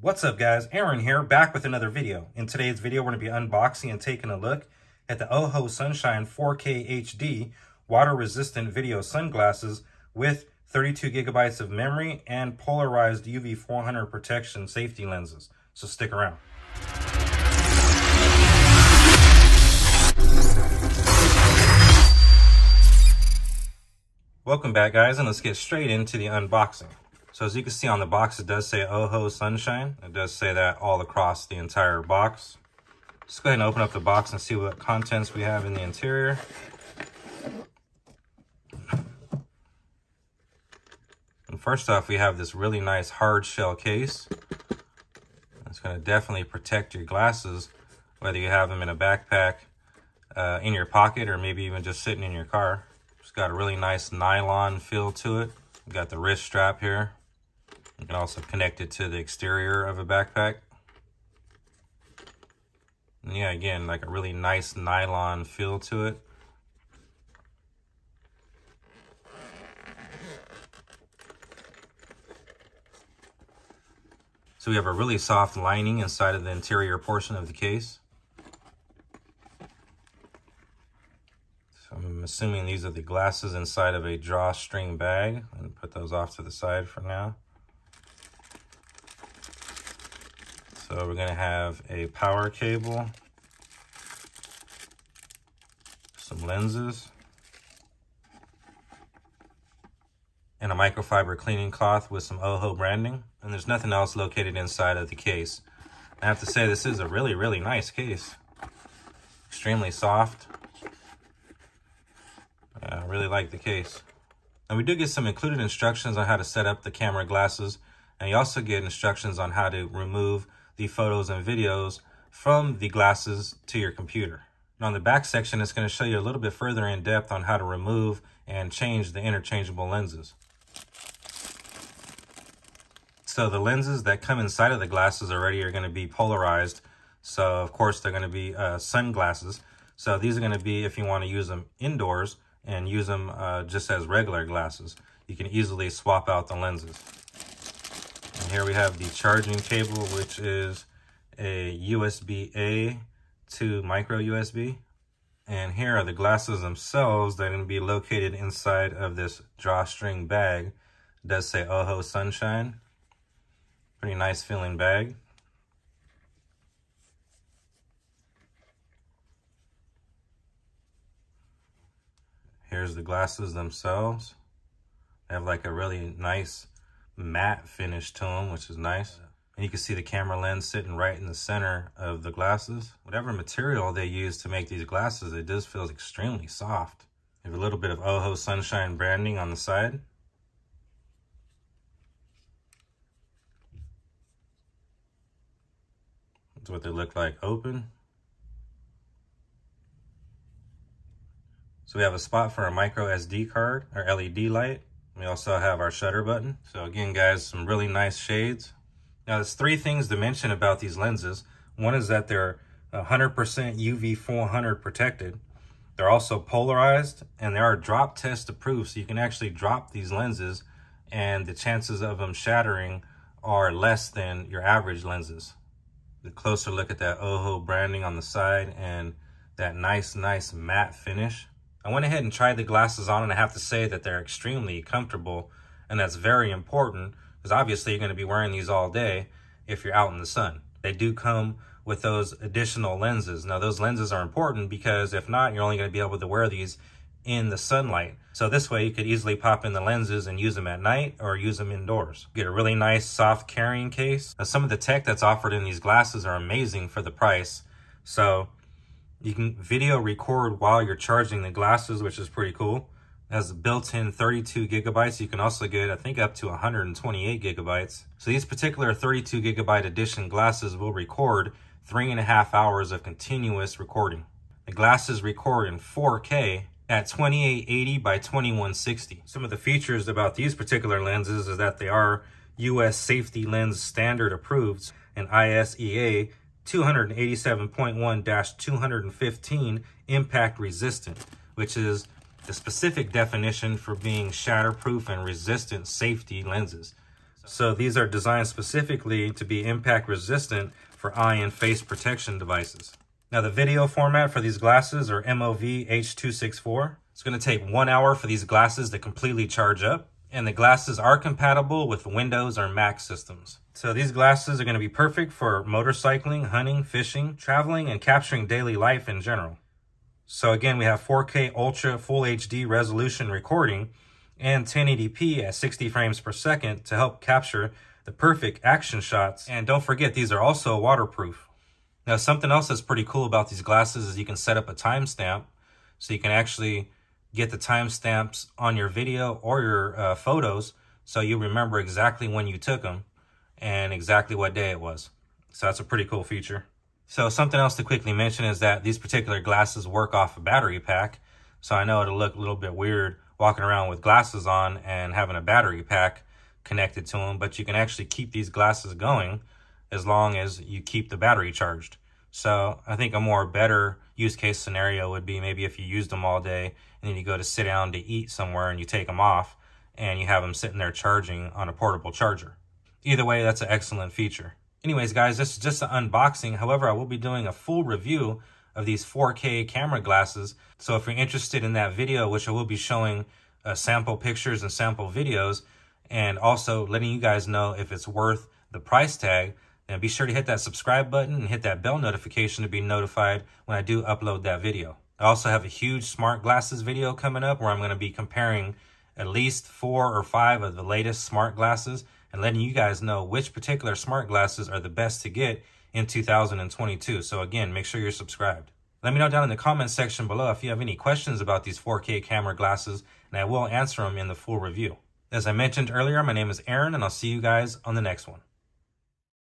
What's up guys, Aaron here, back with another video. In today's video, we're to be unboxing and taking a look at the Oho Sunshine 4K HD water-resistant video sunglasses with 32 gigabytes of memory and polarized UV 400 protection safety lenses. So stick around. Welcome back guys, and let's get straight into the unboxing. So as you can see on the box, it does say Oho Sunshine. It does say that all across the entire box. Let's go ahead and open up the box and see what contents we have in the interior. And first off, we have this really nice hard shell case. It's going to definitely protect your glasses, whether you have them in a backpack, uh, in your pocket, or maybe even just sitting in your car. It's got a really nice nylon feel to it. We got the wrist strap here. You can also connect it to the exterior of a backpack. And yeah, again, like a really nice nylon feel to it. So we have a really soft lining inside of the interior portion of the case. So I'm assuming these are the glasses inside of a drawstring bag and put those off to the side for now. So we're going to have a power cable, some lenses, and a microfiber cleaning cloth with some OHO branding. And there's nothing else located inside of the case. I have to say this is a really, really nice case. Extremely soft. Yeah, I really like the case. And we do get some included instructions on how to set up the camera glasses. And you also get instructions on how to remove the photos and videos from the glasses to your computer. And on the back section, it's going to show you a little bit further in depth on how to remove and change the interchangeable lenses. So the lenses that come inside of the glasses already are going to be polarized. So of course they're going to be uh, sunglasses. So these are going to be if you want to use them indoors and use them uh, just as regular glasses. You can easily swap out the lenses. And here we have the charging cable, which is a USB-A to micro USB. And here are the glasses themselves that are going to be located inside of this drawstring bag. It does say Oho Sunshine. Pretty nice feeling bag. Here's the glasses themselves. They have like a really nice matte finish to them, which is nice. And you can see the camera lens sitting right in the center of the glasses. Whatever material they use to make these glasses, it does feels extremely soft. You have a little bit of Oho Sunshine branding on the side. That's what they look like open. So we have a spot for a micro SD card or LED light. We also have our shutter button. So again, guys, some really nice shades. Now, there's three things to mention about these lenses. One is that they're 100% UV 400 protected. They're also polarized and they are drop test approved. So you can actually drop these lenses and the chances of them shattering are less than your average lenses. The closer look at that OHO branding on the side and that nice, nice matte finish. I went ahead and tried the glasses on and I have to say that they're extremely comfortable and that's very important because obviously you're going to be wearing these all day if you're out in the sun. They do come with those additional lenses. Now those lenses are important because if not, you're only going to be able to wear these in the sunlight. So this way you could easily pop in the lenses and use them at night or use them indoors. Get a really nice soft carrying case. Now some of the tech that's offered in these glasses are amazing for the price. So you can video record while you're charging the glasses, which is pretty cool. It has built-in 32 gigabytes. You can also get, I think, up to 128 gigabytes. So these particular 32 gigabyte edition glasses will record three and a half hours of continuous recording. The glasses record in 4K at 2880 by 2160. Some of the features about these particular lenses is that they are US safety lens standard approved and ISEA 287.1-215 impact resistant, which is the specific definition for being shatterproof and resistant safety lenses. So these are designed specifically to be impact resistant for eye and face protection devices. Now the video format for these glasses are MOV H264. It's going to take one hour for these glasses to completely charge up. And the glasses are compatible with Windows or Mac systems. So these glasses are going to be perfect for motorcycling, hunting, fishing, traveling, and capturing daily life in general. So again, we have 4K Ultra Full HD resolution recording and 1080p at 60 frames per second to help capture the perfect action shots. And don't forget, these are also waterproof. Now, something else that's pretty cool about these glasses is you can set up a timestamp so you can actually get the timestamps on your video or your uh, photos so you remember exactly when you took them and exactly what day it was. So that's a pretty cool feature. So something else to quickly mention is that these particular glasses work off a battery pack. So I know it'll look a little bit weird walking around with glasses on and having a battery pack connected to them, but you can actually keep these glasses going as long as you keep the battery charged. So I think a more better use case scenario would be maybe if you used them all day and then you go to sit down to eat somewhere and you take them off and you have them sitting there charging on a portable charger. Either way, that's an excellent feature. Anyways, guys, this is just an unboxing. However, I will be doing a full review of these 4K camera glasses. So if you're interested in that video, which I will be showing uh, sample pictures and sample videos, and also letting you guys know if it's worth the price tag, then be sure to hit that subscribe button and hit that bell notification to be notified when I do upload that video. I also have a huge smart glasses video coming up where I'm going to be comparing at least four or five of the latest smart glasses and letting you guys know which particular smart glasses are the best to get in 2022. So again, make sure you're subscribed. Let me know down in the comments section below if you have any questions about these 4K camera glasses, and I will answer them in the full review. As I mentioned earlier, my name is Aaron, and I'll see you guys on the next one.